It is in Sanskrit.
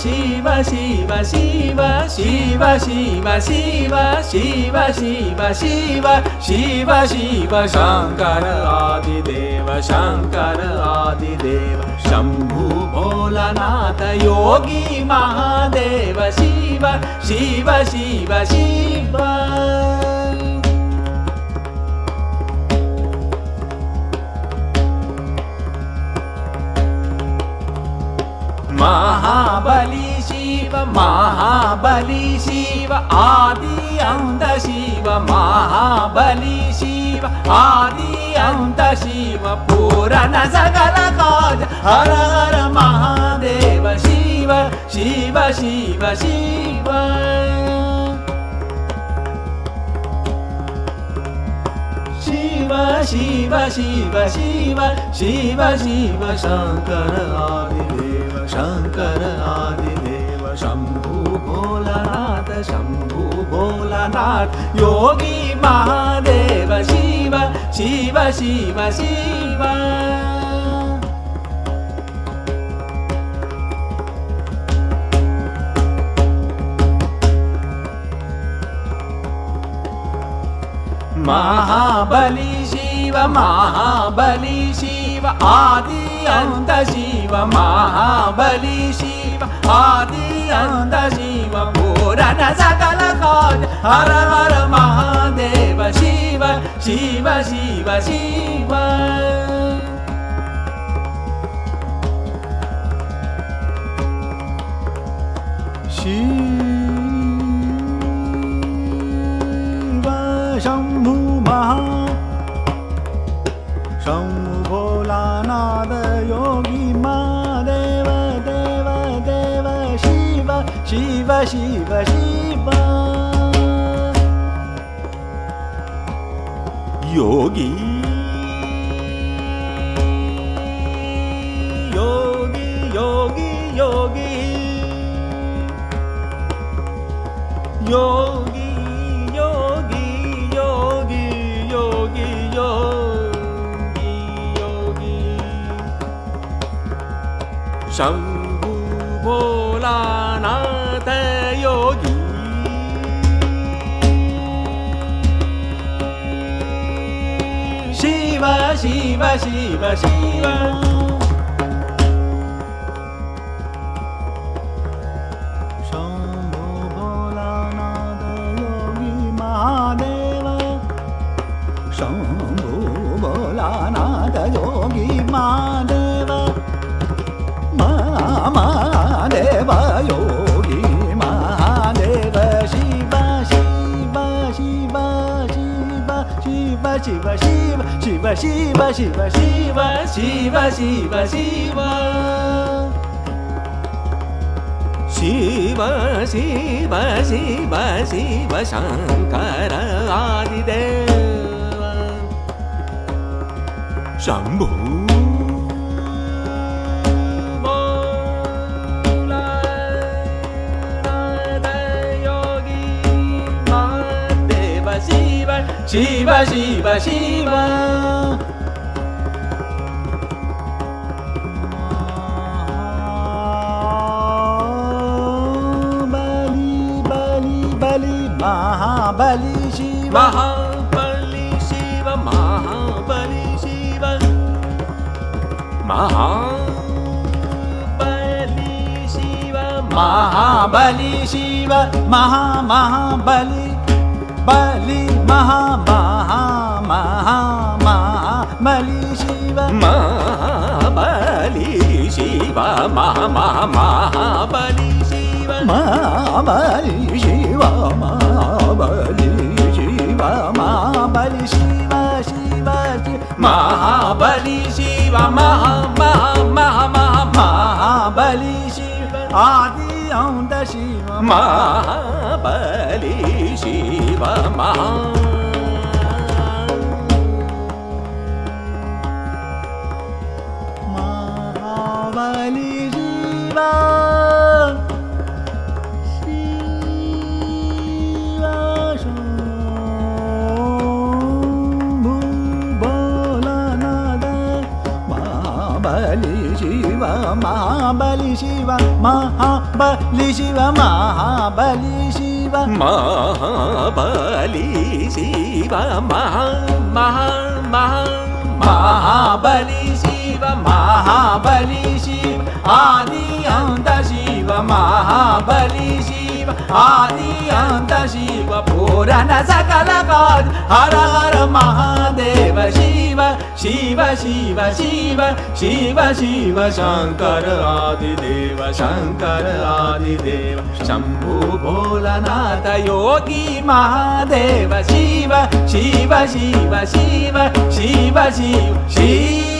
शिव शिव शिव शिव शिव शिव शिव शिव शिव शिव शिव शङ्कर आदिदेव शङ्कर आदिदेव शम्भु भोलनाथ योगी महादेव शिव शिव शिव शिव महाबली शिव महाबली शिव आदि अन्त शिव महाबली शिव आदि अन्त शिव पूरण सकल काज हर हर महादेव शिव शिव शिव शिव। शिव शिव शिव शिव शिव शिव शङ्कर आदिदेव योगी महादेव शिव शिव शिव शिव। महाबली शिव महाबली शिव आदि अन्त शिव महाबली शिव आदि अन्त शिव पूरण सकल हर हर महादेव शिव शिव शिव शिव। शिव शम्भु महा शम्भु भोलानाथ योगी महादेव देव देव शिव शिव शिव शिव 여기. 여기 여기 여기. 여기 여기 여기 여기 여기 여기. 샹구보라나. 洗吧洗吧洗吧 शिव शिव शिव शिव शिव शिव शिव शिव शिव शिव शिव शिव शिव शिव शङ्कर आदिदेव शम्भु शिव शिव शिव। बलि बलि बलि महाबलि शिव। महाबली शिव महाबली शिव। महाबली शिव महाबलि शिव। महा महाबलि बलि महा महा महा महाबलि शिव महाबली शिव महा महा महाबली शिव महाबलि शिव महाबलि शिव महाबलि शिव शिव महाबली शिव महा महा महा महा महाबलि शिव आदि औन्द शिव महाबली शिव शिवमा महाबली शिवा ಶಿವ ಮಹಾಬಲಿ ಶಿವ ಮಹಾಬಲಿ ಶಿವ ಮಹಾಬಲಿ ಶಿವ शिव। महाबली शिव महा महा महा महाबली शिव महाबली शिव, आदि अंत शिव महाबली शिव, आदि अंत शिव। सकल काज हर हर महादेव शिव शिव शिव शिव शिव शिव शङ्कर आदिदेव शङ्कर आदिदेव शम्भु भोलनाथ योगी महादेव शिव शिव शिव शिव शिव शिव शिव